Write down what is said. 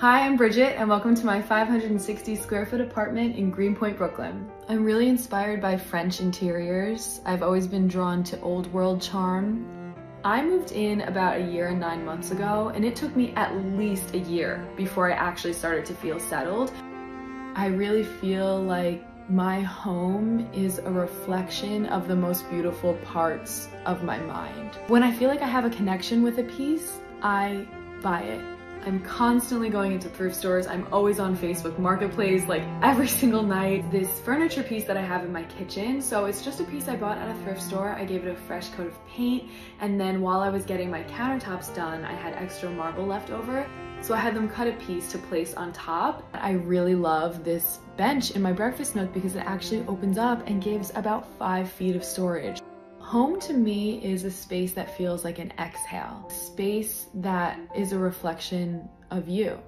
Hi, I'm Brigette and welcome to my 560 square foot apartment in Greenpoint, Brooklyn. I'm really inspired by French interiors. I've always been drawn to old world charm. I moved in about a year and nine months ago and it took me at least a year before I actually started to feel settled. I really feel like my home is a reflection of the most beautiful parts of my mind. When I feel like I have a connection with a piece, I buy it. I'm constantly going into thrift stores. I'm always on Facebook Marketplace like every single night. This furniture piece that I have in my kitchen, so it's just a piece I bought at a thrift store. I gave it a fresh coat of paint and then while I was getting my countertops done, I had extra marble left over. So I had them cut a piece to place on top. I really love this bench in my breakfast nook because it actually opens up and gives about five feet of storage. Home to me is a space that feels like an exhale, space that is a reflection of you.